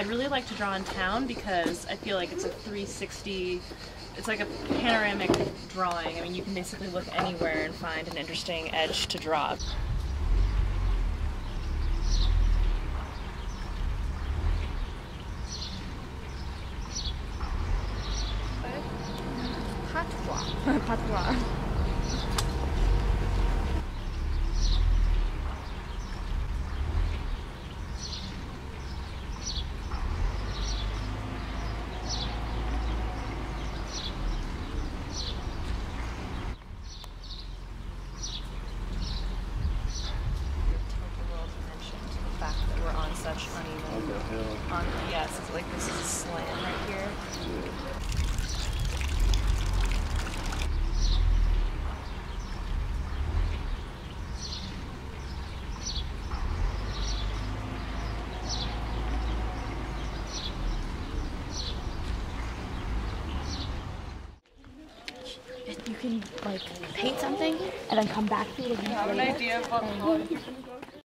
I'd really like to draw in town because I feel like it's a 360. It's like a panoramic drawing. I mean, you can basically look anywhere and find an interesting edge to draw. Patois. Patois. Such uneven. On yes, it's like this is a slant right here. You can like paint something and then come back to it again. idea of what